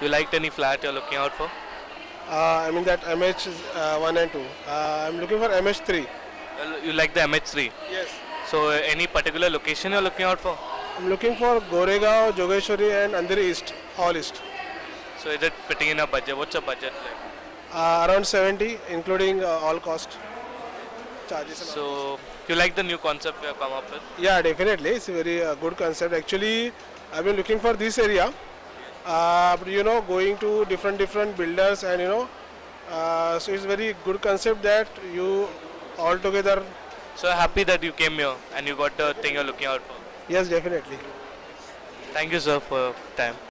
You liked any flat you're looking out for? Uh, I mean that MH uh, 1 and 2. Uh, I'm looking for MH3. You like the MH3. Yes. So uh, any particular location you're looking out for? I'm looking for Goregaon, Jogeshwari and Andheri East, all East. So is it fitting in a budget? What's your budget like? Uh, around 70 including uh, all cost charges. So you like the new concept we have come up with? Yeah, definitely. It's a very uh, good concept. Actually, I've been looking for this area. Uh, you know, going to different different builders and you know, uh, so it's very good concept that you all together. So happy that you came here and you got the thing you're looking out for. Yes, definitely. Thank you sir for time.